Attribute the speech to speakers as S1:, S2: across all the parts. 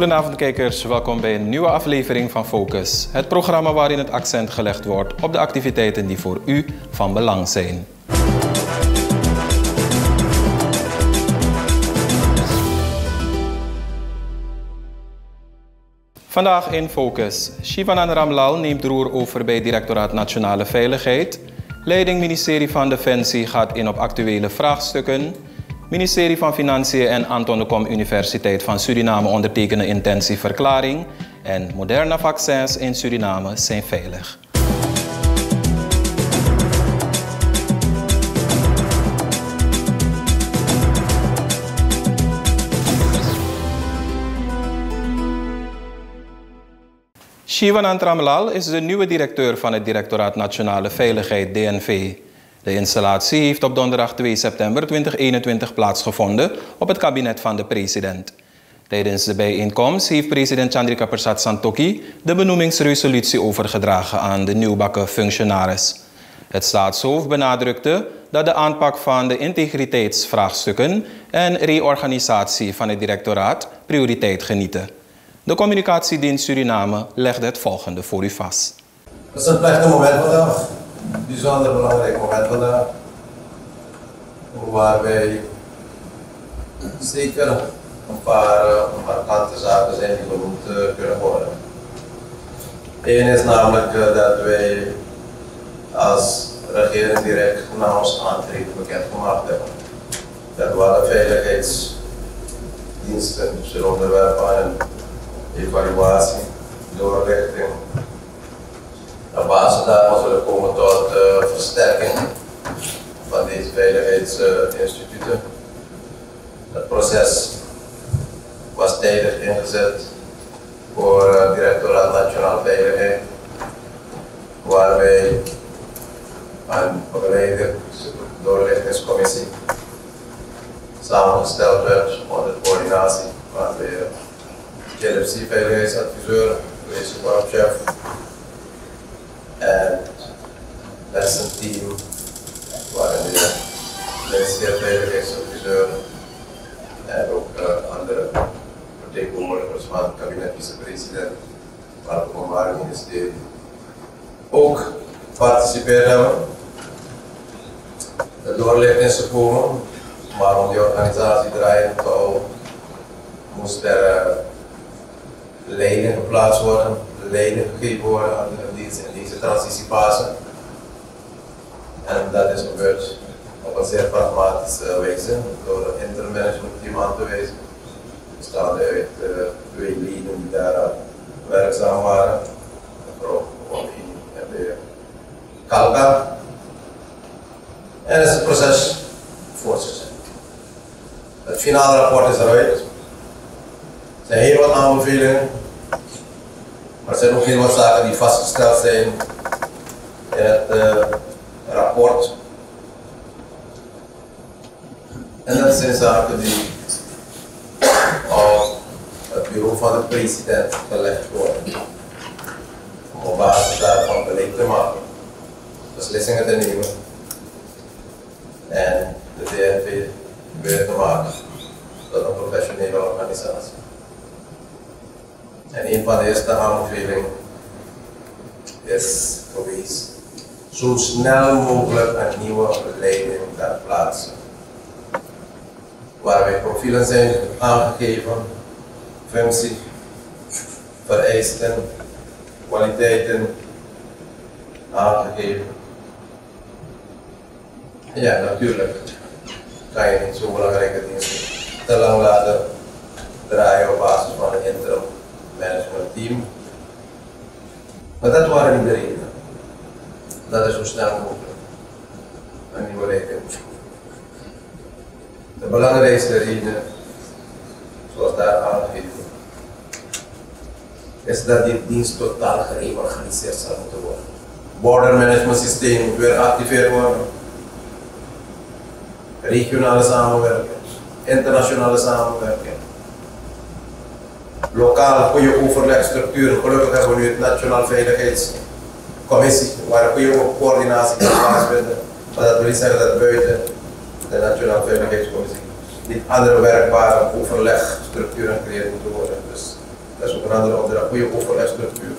S1: Goedenavond kijkers, welkom bij een nieuwe aflevering van Focus. Het programma waarin het accent gelegd wordt op de activiteiten die voor u van belang zijn. Vandaag in Focus. Shivanan Ramlal neemt roer over bij Directoraat Nationale Veiligheid. Leiding ministerie van Defensie gaat in op actuele vraagstukken. Ministerie van Financiën en Anton de Kom Universiteit van Suriname ondertekenen intentieverklaring. En moderne vaccins in Suriname zijn veilig. Shivanand Ramlal is de nieuwe directeur van het Directoraat Nationale Veiligheid DNV. De installatie heeft op donderdag 2 september 2021 plaatsgevonden op het kabinet van de president. Tijdens de bijeenkomst heeft president Chandrika Persat Santokhi de benoemingsresolutie overgedragen aan de nieuwbakken functionaris. Het staatshoofd benadrukte dat de aanpak van de integriteitsvraagstukken en reorganisatie van het directoraat prioriteit genieten. De communicatiedienst Suriname legde het volgende voor u vast.
S2: Het is een plechtig moment vandaag, bijzonder belangrijk moment vandaag, waar wij zeker een paar markante zaken zijn die genoemd kunnen worden. Eén is namelijk uh, dat wij als regering direct na ons aantreden bekendgemaakt hebben dat we alle veiligheidsdiensten zullen onderwerpen aan evaluatie, doorlichting. Op basis daarvan zullen komen tot uh, versterking van deze veiligheidsinstituten. Het proces was tijdig ingezet voor het uh, Directoraat Nationaal Veiligheid, waar wij een begeleide doorlichtingscommissie samengesteld werd onder coördinatie van de JLFC veiligheidsadviseur, politiekorpschef en lessenteam de ministerieel veiligheidsadviseur en ook uh, andere vertegenwoordigers van het kabinet, vicepresident ministerie ook geparticipeerd hebben. De doorlichting is gekomen, maar om die organisatie te houden moest er uh, leiding geplaatst worden, leiding gegeven worden aan deze, in deze transitiefase. En dat is gebeurd op een zeer pragmatische wijze door het intermanagement team aan te wijzen. Bestaande uit uh, twee leden die daar uh, werkzaam waren, mevrouw en de Kalka. En is het proces voortgezet. Het finale rapport is eruit. Er zijn heel wat aanbevelingen maar er zijn ook heel wat zaken die vastgesteld zijn in het uh, rapport. En dat zijn zaken die op het bureau van de president gelegd worden. Om op basis daarvan beleid te maken, beslissingen te nemen en de DNV weer te maken tot een professionele organisatie. En een van de eerste aanbevelingen is geweest zo snel mogelijk een nieuwe leiding ter plaatsen. Waar wij profielen zijn aangegeven, functie, vereisten, kwaliteiten aangegeven. Ja, natuurlijk kan je niet zo belangrijke diensten te lang laten draaien op basis van een interim management team. Maar dat waren niet de redenen. Dat is zo snel mogelijk een nieuwe leiding De belangrijkste reden, zoals daar aangegeven, is dat die dienst totaal gereorganiseerd zou moeten worden. Border management systeem weer geactiveerd worden. Regionale samenwerking, internationale samenwerking lokaal goede overlegstructuur. Gelukkig hebben we nu het Nationaal Veiligheidscommissie, waar goede coördinatie kan plaatsvinden. Maar dat wil zeggen dat buiten de Nationale Veiligheidscommissie niet andere werkbare overlegstructuren gecreëerd moeten worden. Dus Dat is ook een andere opdracht, goede overlegstructuur.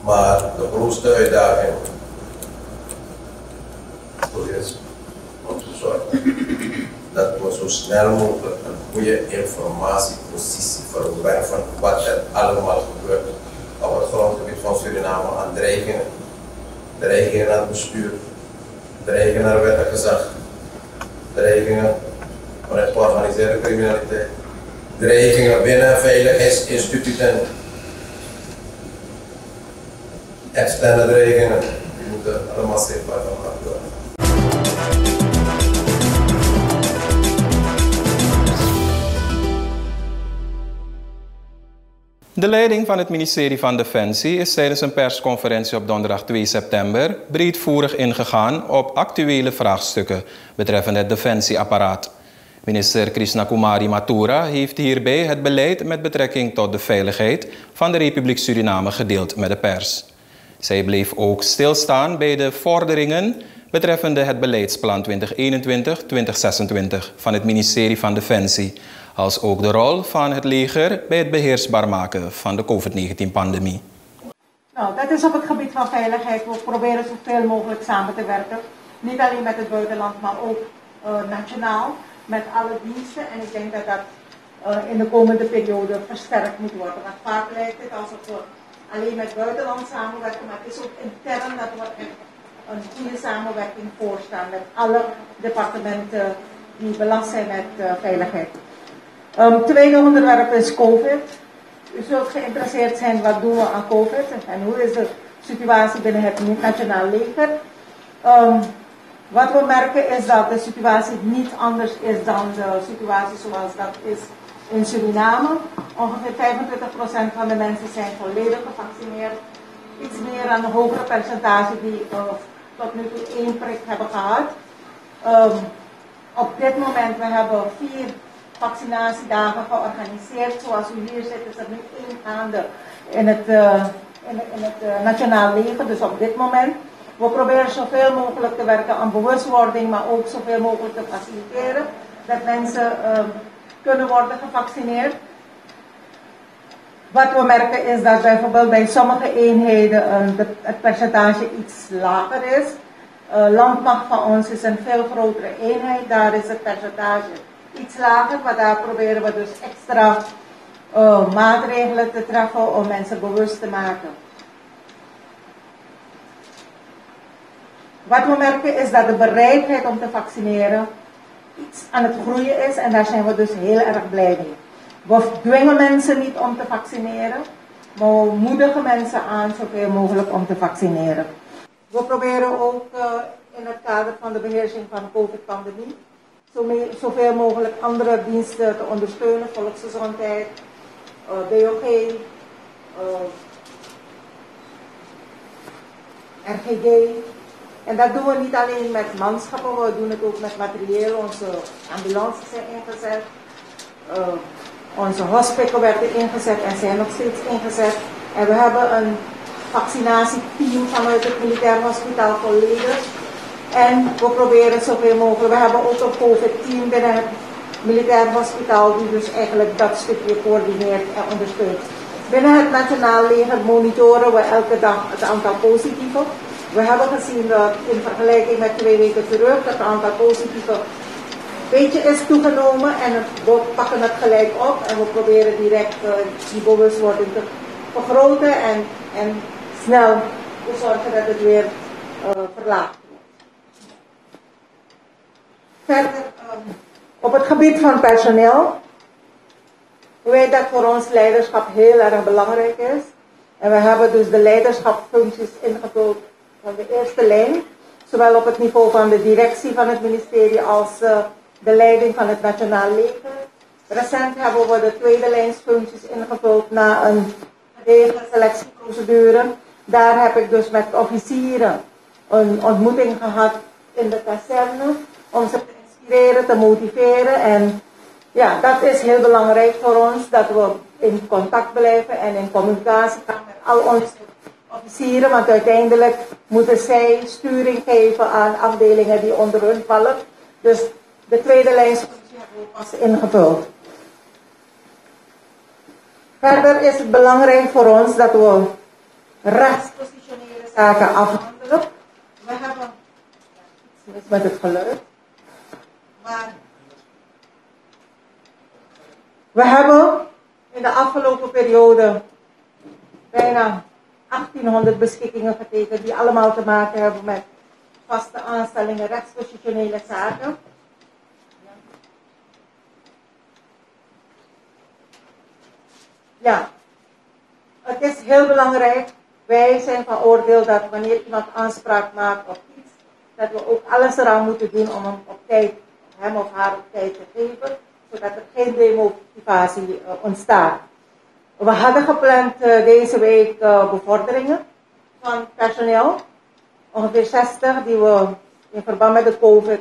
S2: Maar de grootste uitdaging is om te zorgen dat we zo snel mogelijk een goede informatiepositie verwerven wat er allemaal gebeurt op het grondgebied van Suriname aan dreigingen. Dreigingen aan het bestuur, dreigingen naar en gezag, dreigingen vanuit georganiseerde criminaliteit, dreigingen binnen veiligheidsinstituten, externe dreigingen, die moeten allemaal zichtbaar gemaakt worden.
S1: De leiding van het ministerie van Defensie is tijdens een persconferentie op donderdag 2 september breedvoerig ingegaan op actuele vraagstukken betreffende het defensieapparaat. Minister Krishna Kumari Mathura heeft hierbij het beleid met betrekking tot de veiligheid van de Republiek Suriname gedeeld met de pers. Zij bleef ook stilstaan bij de vorderingen betreffende het beleidsplan 2021-2026 van het ministerie van Defensie als ook de rol van het leger bij het beheersbaar maken van de COVID-19-pandemie.
S3: Nou, dat is op het gebied van veiligheid. We proberen zoveel mogelijk samen te werken. Niet alleen met het buitenland, maar ook uh, nationaal met alle diensten. En ik denk dat dat uh, in de komende periode versterkt moet worden. Want vaak lijkt het alsof we alleen met buitenland samenwerken, maar het is ook intern dat we een goede samenwerking voorstaan met alle departementen die belast zijn met uh, veiligheid. Um, tweede onderwerp is COVID. U zult geïnteresseerd zijn wat doen we aan COVID en hoe is de situatie binnen het Nationaal Leger. Um, wat we merken is dat de situatie niet anders is dan de situatie zoals dat is in Suriname. Ongeveer 25% van de mensen zijn volledig gevaccineerd. Iets meer dan een hogere percentage die uh, tot nu toe één prik hebben gehad. Um, op dit moment we hebben vier vaccinatiedagen georganiseerd. Zoals u hier zit is er nu één gaande in het, uh, in, het uh, nationaal leven. Dus op dit moment. We proberen zoveel mogelijk te werken aan bewustwording, maar ook zoveel mogelijk te faciliteren. Dat mensen uh, kunnen worden gevaccineerd. Wat we merken is dat bijvoorbeeld bij sommige eenheden het percentage iets lager is. landmacht van ons is een veel grotere eenheid, daar is het percentage iets lager, maar daar proberen we dus extra uh, maatregelen te treffen om mensen bewust te maken. Wat we merken is dat de bereidheid om te vaccineren iets aan het groeien is en daar zijn we dus heel erg blij mee. We dwingen mensen niet om te vaccineren, maar we moedigen mensen aan zoveel mogelijk om te vaccineren. We proberen ook uh, in het kader van de beheersing van de COVID-pandemie zoveel mogelijk andere diensten te ondersteunen, volksgezondheid, uh, BOG, uh, RGG. En dat doen we niet alleen met manschappen, we doen het ook met materieel. Onze ambulances zijn ingezet, uh, onze hospitalen werden ingezet en zijn nog steeds ingezet. En we hebben een vaccinatieteam vanuit het militair hospitaal volledig en we proberen zoveel mogelijk. We hebben ook een COVID-team binnen het militair hospitaal die dus eigenlijk dat stukje coördineert en ondersteunt. Binnen het Nationaal Leger monitoren we elke dag het aantal positieven. We hebben gezien dat in vergelijking met twee weken terug dat het aantal positieven een beetje is toegenomen en we pakken het gelijk op en we proberen direct uh, die bewustwording te vergroten en, en snel te zorgen dat het weer uh. Verder, um, op het gebied van personeel. We weten dat voor ons leiderschap heel erg belangrijk is. En we hebben dus de leiderschapsfuncties ingevuld van de eerste lijn. Zowel op het niveau van de directie van het ministerie als uh, de leiding van het Nationaal Leger. Recent hebben we de tweede lijnsfuncties ingevuld na een geregelde selectieprocedure. Daar heb ik dus met officieren een ontmoeting gehad in de kazerne om ze inspireren, te motiveren. En ja, dat is heel belangrijk voor ons, dat we in contact blijven en in communicatie gaan met al onze officieren, want uiteindelijk moeten zij sturing geven aan afdelingen die onder hun vallen. Dus de tweede lijn pas ingevuld. Verder is het belangrijk voor ons dat we rechtspositionele zaken afhandelen. We hebben iets met het geluid. We hebben in de afgelopen periode bijna 1800 beschikkingen getekend die allemaal te maken hebben met vaste aanstellingen, rechtspositionele zaken. Ja, het is heel belangrijk. Wij zijn van oordeel dat wanneer iemand aanspraak maakt op iets, dat we ook alles eraan moeten doen om hem op tijd, hem of haar tijd te geven, zodat er geen demotivatie uh, ontstaat. We hadden gepland uh, deze week uh, bevorderingen van personeel, ongeveer 60 die we in verband met de COVID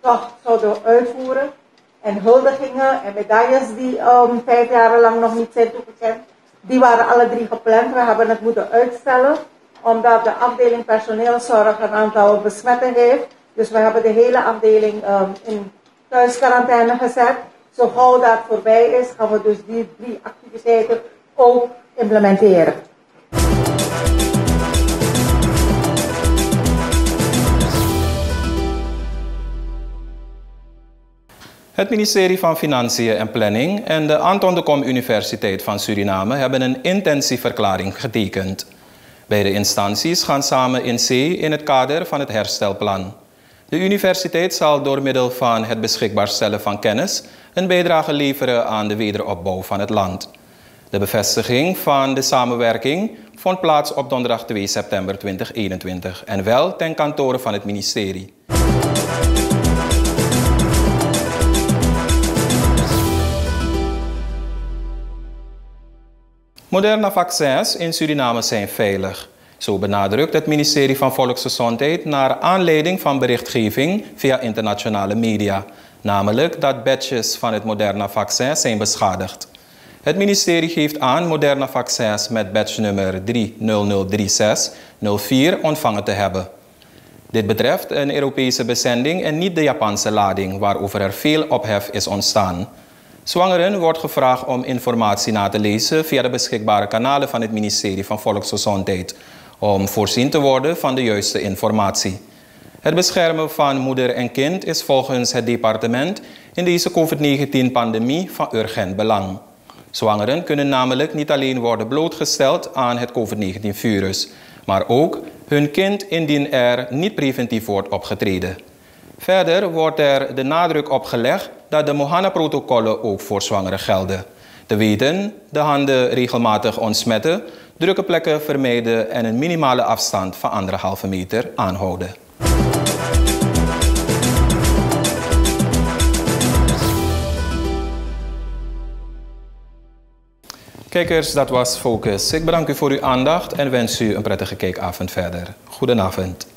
S3: toch zouden uitvoeren. En huldigingen en medailles die um, vijf jaar lang nog niet zijn toegekend. Die waren alle drie gepland. We hebben het moeten uitstellen. Omdat de afdeling personeelszorg een aantal besmettingen heeft. Dus we hebben de hele afdeling um, in thuisquarantaine gezet. Zo gauw dat voorbij is, gaan we dus die drie activiteiten ook implementeren.
S1: Het ministerie van Financiën en Planning en de Anton de Kom Universiteit van Suriname hebben een intentieverklaring getekend. Beide instanties gaan samen in zee in het kader van het herstelplan. De universiteit zal door middel van het beschikbaar stellen van kennis een bijdrage leveren aan de wederopbouw van het land. De bevestiging van de samenwerking vond plaats op donderdag 2 september 2021 en wel ten kantore van het ministerie. Moderne vaccins in Suriname zijn veilig. Zo benadrukt het ministerie van Volksgezondheid naar aanleiding van berichtgeving via internationale media. Namelijk dat batches van het Moderna vaccin zijn beschadigd. Het ministerie geeft aan Moderna vaccins met batch nummer 3003604 ontvangen te hebben. Dit betreft een Europese bezending en niet de Japanse lading, waarover er veel ophef is ontstaan. Zwangeren wordt gevraagd om informatie na te lezen via de beschikbare kanalen van het ministerie van Volksgezondheid, om voorzien te worden van de juiste informatie. Het beschermen van moeder en kind is volgens het departement in deze COVID-19-pandemie van urgent belang. Zwangeren kunnen namelijk niet alleen worden blootgesteld aan het COVID-19-virus, maar ook hun kind indien er niet preventief wordt opgetreden. Verder wordt er de nadruk op gelegd dat de Mohana-protocollen ook voor zwangeren gelden. Te weten, de handen regelmatig ontsmetten, drukke plekken vermijden en een minimale afstand van anderhalve meter aanhouden. Kijkers, dat was Focus. Ik bedank u voor uw aandacht en wens u een prettige kijkavond verder. Goedenavond.